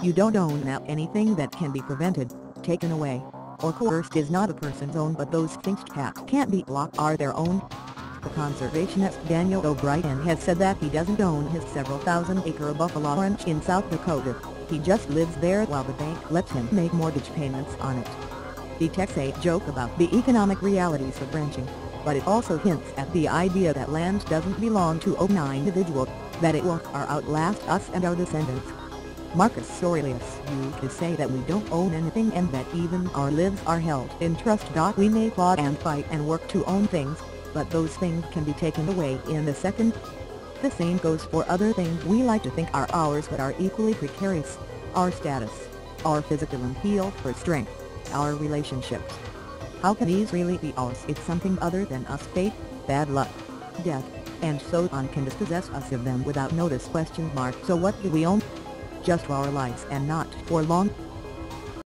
You don't own now anything that can be prevented, taken away, or coerced is not a person's own but those things that can't be blocked are their own. The conservationist Daniel O'Brien has said that he doesn't own his several thousand acre Buffalo Ranch in South Dakota, he just lives there while the bank lets him make mortgage payments on it. The texts joke about the economic realities of ranching, but it also hints at the idea that land doesn't belong to any individual, that it will outlast us and our descendants. Marcus Aurelius used to say that we don't own anything and that even our lives are held in trust. We may plot and fight and work to own things, but those things can be taken away in a second. The same goes for other things we like to think are ours but are equally precarious, our status, our physical appeal for strength, our relationships. How can these really be ours if something other than us fate, bad luck, death, and so on can dispossess us of them without notice question mark so what do we own? Just for our lives and not for long.